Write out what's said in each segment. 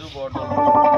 হয়েছে না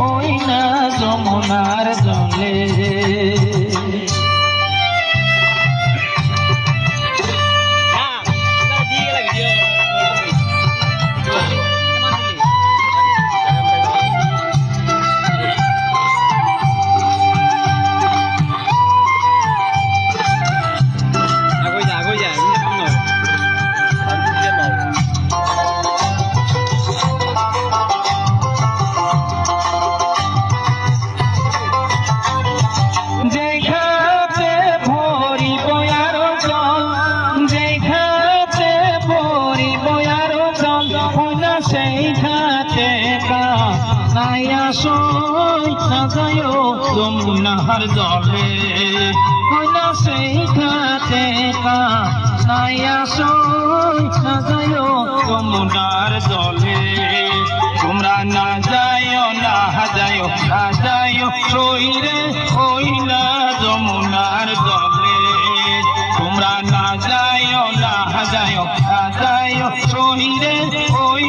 ওই না যমুনার জলে। হইনা সেইখাতে কা নাইয়া সই সাজায় যমুনার জলে। হইনা সেইখাতে কা নাইয়া সই সাজায় যমুনার জলে। তোমরা না যায় না না যায় সইরে না যমুনার জলে। তোমরা না যায় না না যায় সইরে ওই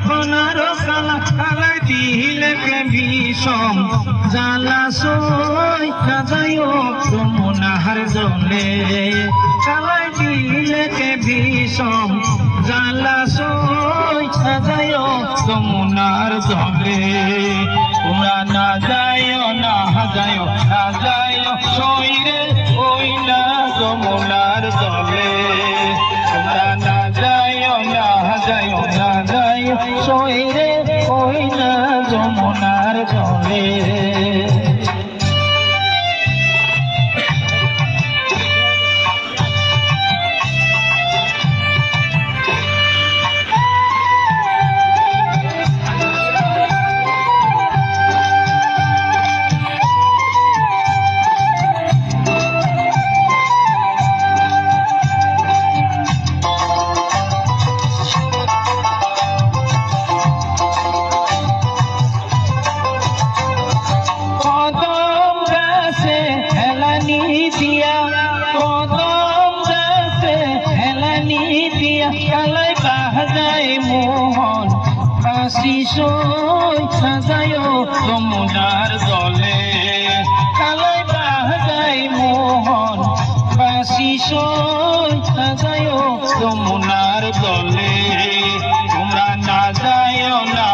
শিকনার কালা কালা দিলকে ভীষণ জ্বালা সই সাজায় যমুনার জলে। কালা দিলকে ভীষণ জ্বালা সই সাজায় যমুনার জলে। তোমরা না যায় না যায় না যায় সইরে ওই না যমুনার জলে। সইরে ওই না যমুনার জলে। দিয়া হেলানি দিয়া, কালাই বাহাজায় মোহন। কাশি সই সাজায় যমুনার জলে কালাই বাহাজায় মোহন। কাশি সই সাজায় যমুনার জলে তোমরা না যায়, না